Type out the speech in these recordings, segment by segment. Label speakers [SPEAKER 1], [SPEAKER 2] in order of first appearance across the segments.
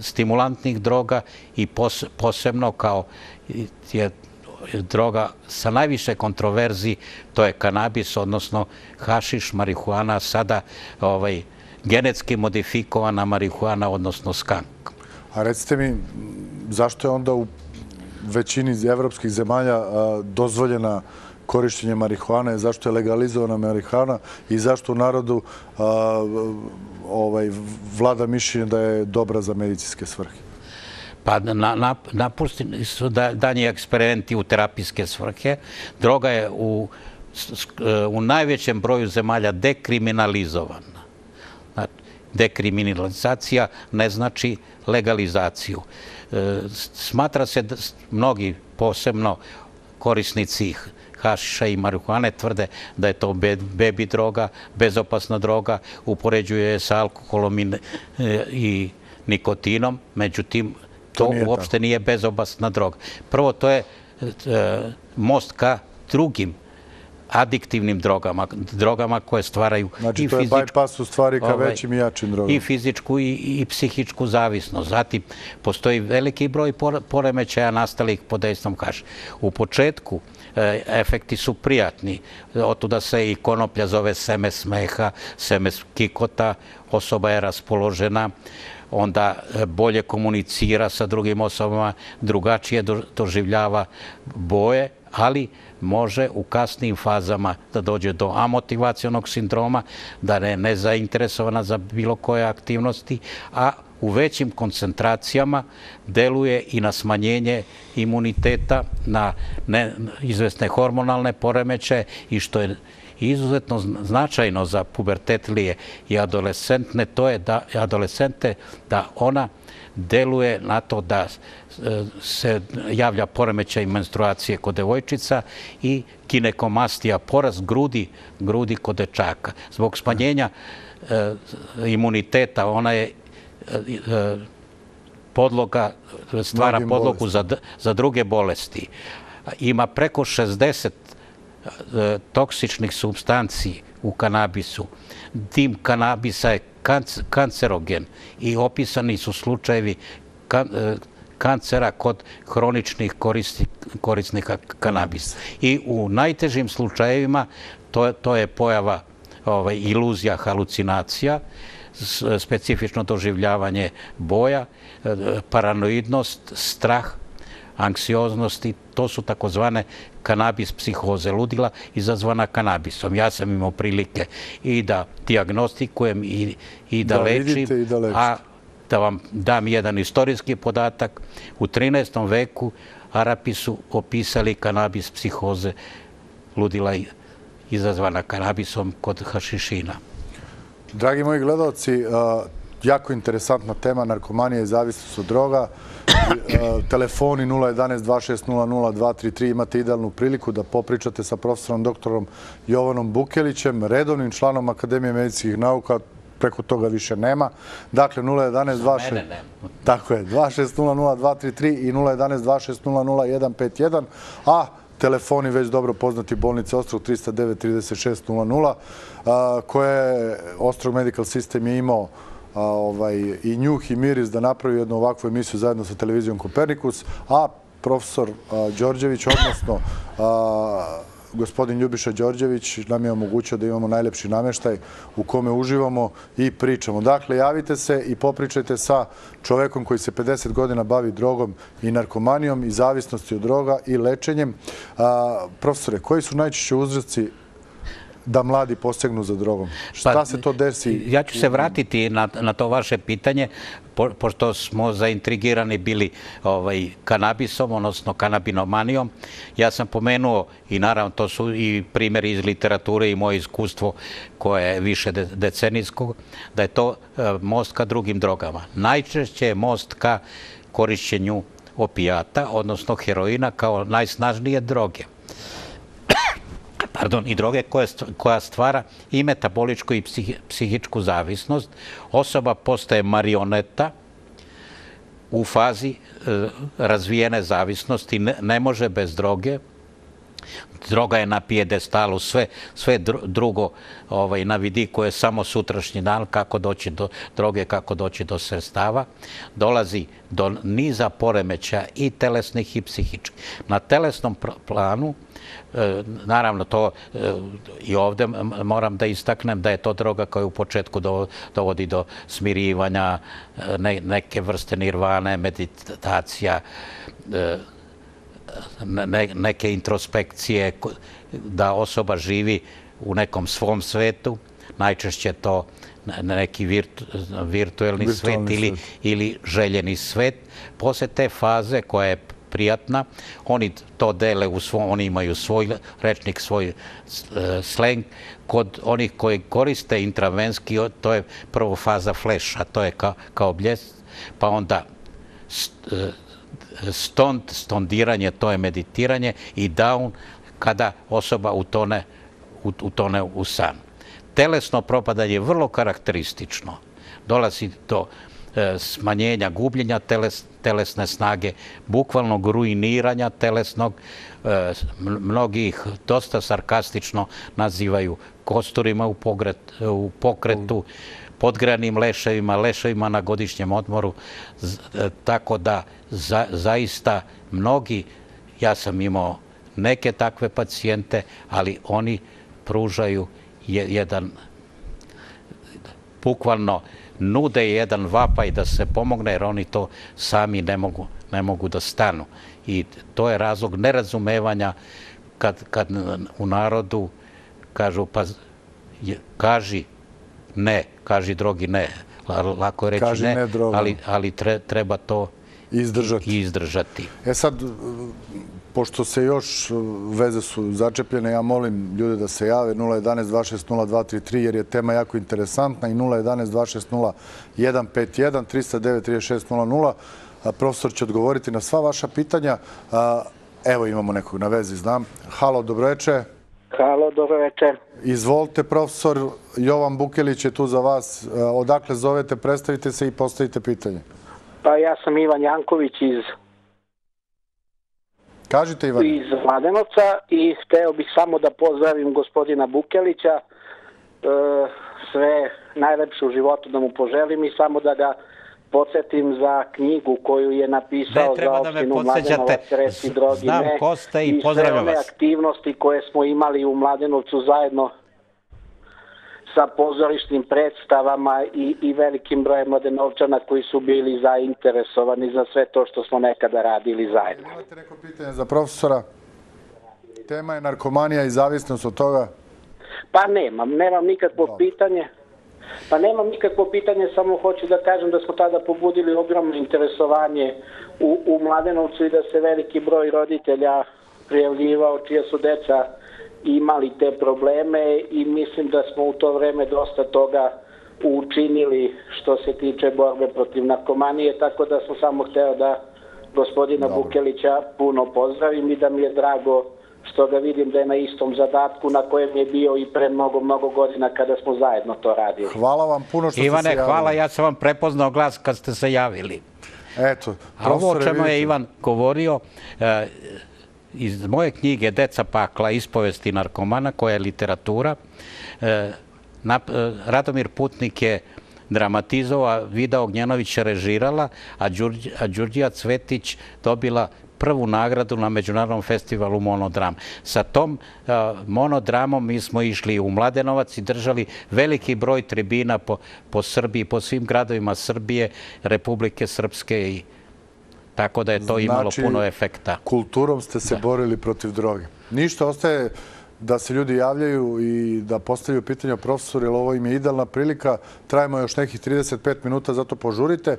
[SPEAKER 1] stimulantnih droga i posebno kao je droga sa najviše kontroverzi, to je kanabis, odnosno hašiš, marihuana, sada ovaj, genetski modifikovana marihuana, odnosno skank.
[SPEAKER 2] A recite mi, zašto je onda u većini evropskih zemalja dozvoljena korišćenje marihuane, zašto je legalizovana marihuana i zašto u narodu ovaj, vlada mišljenje da je dobra za medicinske svrhe?
[SPEAKER 1] Pa napustili su danji eksperimenti u terapijske svrhe. Droga je u najvećem broju zemalja dekriminalizovana. Znači, dekriminalizacija ne znači legalizaciju. E, smatra se da mnogi posebno korisnici hašiša i marihuane tvrde da je to bebi droga, bezopasna droga, upoređuje sa alkoholom i nikotinom, međutim, to uopšte nije bezopasna droga. Prvo, to je e, most ka drugim adiktivnim drogama, drogama koje stvaraju
[SPEAKER 2] znači, to je bypass u stvari ka ovaj, većim i jačim drogama.
[SPEAKER 1] I fizičku i, i psihičku zavisnost. Zatim, postoji veliki broj poremećaja nastalih pod dejstvom kaš. U početku e, efekti su prijatni. Otuda se i konoplja zove seme smeha, seme kikota, osoba je raspoložena, onda e, bolje komunicira sa drugim osobama, drugačije doživljava boje, ali može u kasnim fazama da dođe do amotivacijonog sindroma, da je nezainteresovana za bilo koje aktivnosti, a u većim koncentracijama deluje i na smanjenje imuniteta, na izvesne hormonalne poremeće i što je izuzetno značajno za pubertetlije i adolescentne, to je da adolescente da ona deluje na to da e, se javlja poremećaj menstruacije kod devojčica i kinekomastija, poraz grudi, grudi kod dečaka. Zbog smanjenja e, imuniteta, ona je podloga, stvara podlogu za, za druge bolesti. Ima preko 60 toksičnih substanciji u kanabisu. Dim kanabisa je kancerogen i opisani su slučajevi e, kancera kod hroničnih korisnika kanabisa. I u najtežim slučajevima to je pojava ovaj, iluzija, halucinacija, specifično doživljavanje boja, e, paranoidnost, strah, anksioznosti, to su takozvane kanabis psihoze ludila izazvana kanabisom. Ja sam imao prilike i da diagnostikujem i da lečim, a da vam dam jedan istorijski podatak. U 13. veku Arapi su opisali kanabis psihoze ludila izazvana kanabisom kod hašišina.
[SPEAKER 2] Dragi moji gledalci, jako interesantna tema narkomanije i zavisnost od droga. Telefoni 011-2600-233 imate idealnu priliku da popričate sa profesorom doktorom Jovanom Bukelićem, redovnim članom Akademije medicinskih nauka, preko toga više nema. Dakle, 011-2600-233 i 011-2600-151, a telefoni već dobro poznati bolnice Ostrog 309-3600, koje Ostrog Medical System je imao ovaj, i njuh i miris da napravi jednu ovakvu emisiju zajedno sa televizijom Kopernikus, a profesor Đorđević, odnosno gospodin Ljubiša Đorđević nam je omogućio da imamo najlepši nameštaj u kome uživamo i pričamo. Dakle, javite se i popričajte sa čovekom koji se 50 godina bavi drogom i narkomanijom i zavisnosti od droga i lečenjem. Profesore, koji su najčešće uzraci da mladi posegnu za drogom? Šta pa, se to desi?
[SPEAKER 1] Ja ću se vratiti na to vaše pitanje, pošto smo zaintrigirani bili ovaj, kanabisom, odnosno kanabinomanijom. Ja sam pomenuo, i naravno to su i primjeri iz literature i moje iskustvo koje je više decenijskog, da je to e, most ka drugim drogama. Najčešće je most ka korišćenju opijata, odnosno heroina kao najsnažnije droge pardon, i droge koja stvara i metaboličku i psihičku zavisnost. Osoba postaje marioneta u fazi e, razvijene zavisnosti, ne može bez droge droga je na pijedestalu, sve, sve drugo ovaj, na vidiku je samo sutrašnji dan, kako doći do droge, kako doći do sredstava. Dolazi do niza poremeća i telesnih i psihičkih. Na telesnom planu, e, naravno to e, i ovdje moram da istaknem da je to droga koja u početku dovodi do smirivanja, e, neke vrste nirvane, meditacija, e, neke introspekcije da osoba živi u nekom svom svetu, najčešće to neki virtuelni svet ili željeni svet. Posle te faze koja je prijatna, oni to dele u svom, oni imaju svoj rečnik, svoj e, sleng. Kod onih koji koriste intravenski, to je prvo faza flash, a to je kao bljes, pa onda e, stond, stondiranje, to je meditiranje i down kada osoba utone, utone u san. Telesno propadanje je vrlo karakteristično. Dolazi do e, smanjenja, gubljenja telesne snage, bukvalnog ruiniranja telesnog. E, mnogih dosta sarkastično nazivaju kosturima u, pogret, e, u pokretu podgranim leševima, leševima na godišnjem odmoru, e, tako da zaista mnogi, ja sam imao neke takve pacijente, ali oni pružaju jedan, bukvalno nude jedan vapaj da se pomogne, jer oni to sami ne mogu, ne mogu da stanu. I to je razlog nerazumevanja kad, kad u narodu kažu, pa kaži ne, kaži drogi ne, lako je reći ne, ali, ali treba to izdržati. izdržati.
[SPEAKER 2] E sad, pošto se još veze su začepljene, ja molim ljude da se jave 011-260-233 jer je tema jako interesantna i 011-260-151 309-3600. Profesor će odgovoriti na sva vaša pitanja. Evo imamo nekog na vezi, znam. Halo, dobroveče.
[SPEAKER 3] Halo, dobroveče.
[SPEAKER 2] Izvolite, profesor Jovan Bukelić je tu za vas. Odakle zovete, predstavite se i postavite pitanje.
[SPEAKER 3] Pa ja sam Ivan Janković iz
[SPEAKER 2] Kažite Ivan.
[SPEAKER 3] Iz Mladenovca i hteo bih samo da pozdravim gospodina Bukelića. E, sve najlepše u životu da mu poželim i samo da ga podsjetim za knjigu koju je napisao za opštinu Mladenovac, Resi drogi
[SPEAKER 1] Znam ko ste i pozdravljam vas.
[SPEAKER 3] I sve one aktivnosti koje smo imali u Mladenovcu zajedno sa pozorišnim predstavama i, i velikim brojem mladenovčana koji su bili zainteresovani za sve to što smo nekada radili zajedno.
[SPEAKER 2] Imate neko pitanje za profesora? Tema je narkomanija i zavisnost od toga?
[SPEAKER 3] Pa nemam, nemam nikakvo pitanje. Pa nemam nikakvo pitanje, samo hoću da kažem da smo tada pobudili ogromno interesovanje u, u Mladenovcu i da se veliki broj roditelja prijavljivao čija su deca imali te probleme i mislim da smo u to vreme dosta toga učinili što se tiče borbe protiv narkomanije, tako da sam samo hteo da gospodina Bukelića puno pozdravim i da mi je drago što ga vidim da je na istom zadatku na kojem je bio i pre mnogo, mnogo godina kada smo zajedno to radili.
[SPEAKER 2] Hvala vam puno što
[SPEAKER 1] Ivane,
[SPEAKER 2] ste se
[SPEAKER 1] javili. hvala, ja sam vam prepoznao glas kad ste se javili.
[SPEAKER 2] Eto,
[SPEAKER 1] A ovo o čemu je Ivan govorio, e, iz moje knjige Deca pakla, ispovesti narkomana, koja je literatura, e, e, Radomir Putnik je dramatizova, Vida Ognjanović režirala, a Đurđija Cvetić dobila prvu nagradu na Međunarodnom festivalu Monodram. Sa tom monodramom mi smo išli u Mladenovac i držali veliki broj tribina po Srbiji, po svim gradovima Srbije, Republike Srpske i tako da je to imalo znači, puno efekta.
[SPEAKER 2] kulturom ste se borili protiv droge. Ništa ostaje da se ljudi javljaju i da postavljaju pitanja profesoru, jer ovo im je idealna prilika. Trajimo još nekih 35 minuta, zato požurite.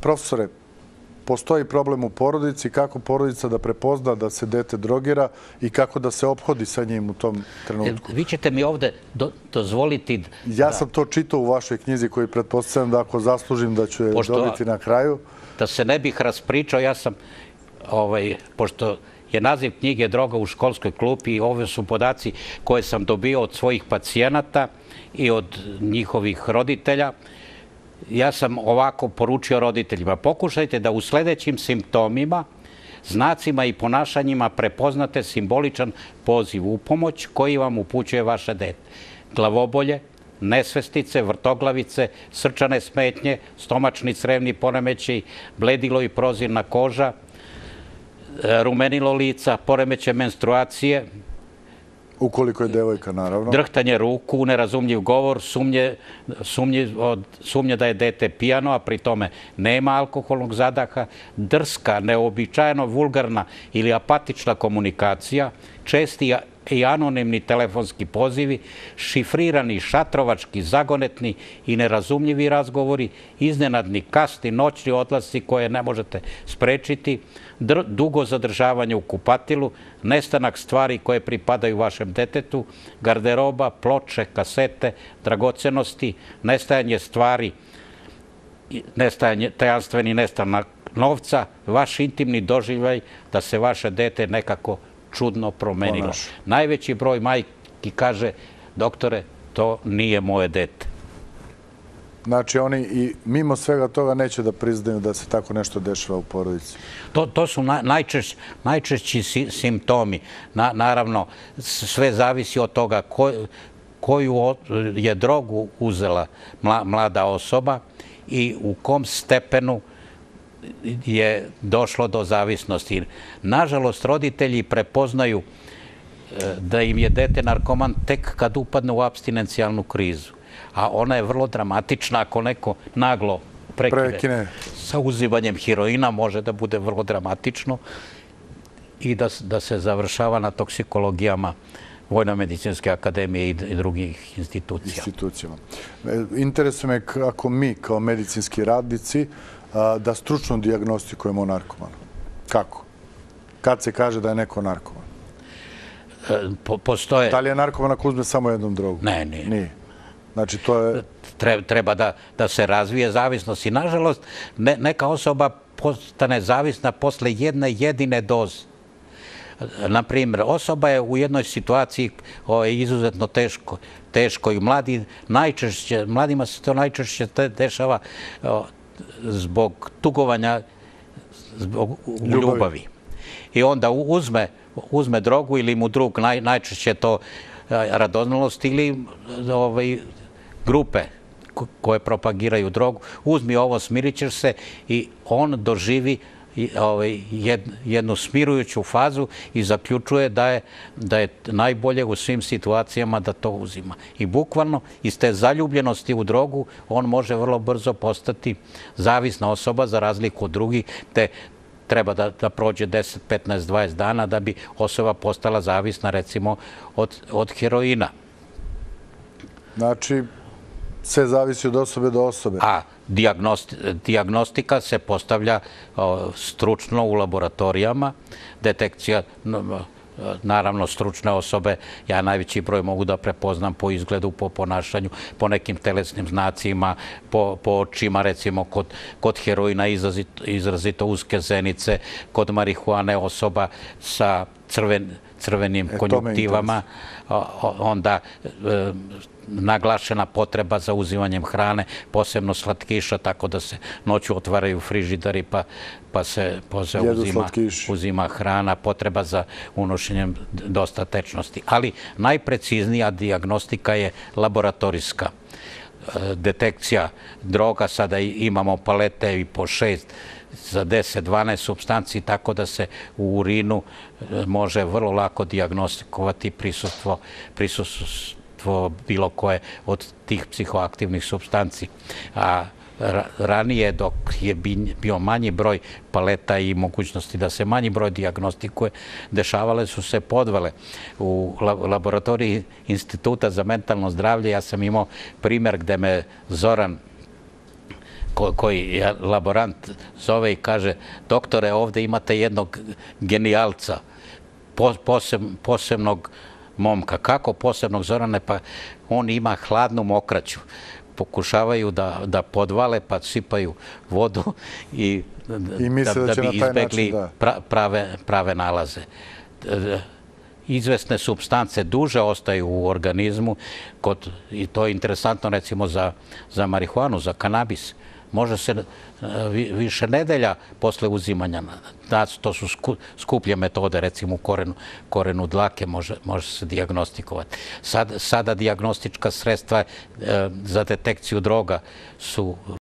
[SPEAKER 2] Profesore, postoji problem u porodici, kako porodica da prepozna da se dete drogira i kako da se obhodi sa njim u tom trenutku.
[SPEAKER 1] Vi ćete mi ovde dozvoliti...
[SPEAKER 2] Ja sam to čitao u vašoj knjizi koji pretpostavljam da ako zaslužim da ću je dobiti na kraju.
[SPEAKER 1] Da se ne bih raspričao, ja sam, ovaj, pošto je naziv knjige Droga u školskoj klupi i ove su podaci koje sam dobio od svojih pacijenata i od njihovih roditelja, ja sam ovako poručio roditeljima, pokušajte da u sljedećim simptomima znacima i ponašanjima prepoznate simboličan poziv u pomoć koji vam upućuje vaše dete. Glavobolje, nesvestice, vrtoglavice, srčane smetnje, stomačni crevni poremeći, bledilo i prozirna koža, e, rumenilo lica, poremeće menstruacije,
[SPEAKER 2] Ukoliko je devojka, naravno.
[SPEAKER 1] Drhtanje ruku, nerazumljiv govor, sumnje, sumnje, od, sumnje da je dete pijano, a pri tome nema alkoholnog zadaha, drska, neobičajeno vulgarna ili apatična komunikacija, česti i anonimni telefonski pozivi, šifrirani, šatrovački, zagonetni i nerazumljivi razgovori, iznenadni kasti, noćni odlasci koje ne možete sprečiti, dugo zadržavanje u kupatilu, nestanak stvari koje pripadaju vašem detetu, garderoba, ploče, kasete, dragocenosti, nestajanje stvari, nestajanje, tajanstveni nestanak novca, vaš intimni doživljaj da se vaše dete nekako čudno promenilo. Najveći broj majki kaže, doktore, to nije moje dete.
[SPEAKER 2] Znači, oni i mimo svega toga neće da priznaju da se tako nešto dešava u porodici.
[SPEAKER 1] To, to su najčešći, najčešći simptomi. Na, naravno, sve zavisi od toga ko, koju je drogu uzela mlada osoba i u kom stepenu je došlo do zavisnosti. Nažalost, roditelji prepoznaju e, da im je dete narkoman tek kad upadne u abstinencijalnu krizu. A ona je vrlo dramatična ako neko naglo prekine, sa uzivanjem heroina, može da bude vrlo dramatično i da, da se završava na toksikologijama Vojno-medicinske akademije i drugih institucija.
[SPEAKER 2] Institucijama. E, interesuje me kako mi kao medicinski radnici da stručno diagnostikujemo narkomanu. Kako? Kad se kaže da je neko narkoman?
[SPEAKER 1] E, postoje...
[SPEAKER 2] Da li je narkoman ako uzme samo jednom drogu?
[SPEAKER 1] Ne, nije.
[SPEAKER 2] Nije. Znači, to je...
[SPEAKER 1] Treba da, da se razvije zavisnost. I, nažalost, neka osoba postane zavisna posle jedne jedine doze. Naprimjer, osoba je u jednoj situaciji izuzetno teško, teško i mladi, najčešće, mladima se to najčešće dešava zbog tugovanja zbog ljubavi. I onda uzme, uzme drogu ili mu drug, naj, najčešće to radoznalost ili ovaj, grupe koje propagiraju drogu, uzmi ovo, smirit ćeš se i on doživi Ovaj, jednu smirujuću fazu i zaključuje da je, da je najbolje u svim situacijama da to uzima. I bukvalno iz te zaljubljenosti u drogu on može vrlo brzo postati zavisna osoba za razliku od drugih, te treba da, da prođe 10, 15, 20 dana da bi osoba postala zavisna recimo od, od heroina.
[SPEAKER 2] Znači, sve zavisi od osobe do osobe.
[SPEAKER 1] A diagnostika se postavlja stručno u laboratorijama, detekcija naravno stručne osobe, ja najveći broj mogu da prepoznam po izgledu, po ponašanju, po nekim telesnim znacima, po, po očima, recimo kod, kod heroina izrazito, izrazito uske zenice, kod marihuane osoba sa crven, crvenim e, konjuktivama, onda e, naglašena potreba za uzivanjem hrane, posebno slatkiša, tako da se noću otvaraju frižidari pa, pa se poze uzima, uzima hrana, potreba za unošenjem dosta tečnosti. Ali najpreciznija diagnostika je laboratorijska e, detekcija droga. Sada imamo palete i po šest za 10-12 substanci, tako da se u urinu e, može vrlo lako diagnostikovati prisustvo, prisustvo bilo koje od tih psihoaktivnih substanci. A ranije, dok je bio manji broj paleta i mogućnosti da se manji broj diagnostikuje, dešavale su se podvale. U laboratoriji Instituta za mentalno zdravlje ja sam imao primjer gde me Zoran koji je laborant zove i kaže doktore, ovde imate jednog genijalca, posebnog momka. Kako posebnog Zorane? Pa on ima hladnu mokraću. Pokušavaju da, da podvale, pa sipaju vodu i,
[SPEAKER 2] da, da, da bi izbegli
[SPEAKER 1] način, prave, prave nalaze. Izvesne substance duže ostaju u organizmu, kod, i to je interesantno recimo za, za marihuanu, za kanabis može se eh, više nedelja posle uzimanja. Da, to su skuplje metode, recimo u korenu, korenu dlake može, može se diagnostikovati. Sad, sada diagnostička sredstva eh, za detekciju droga su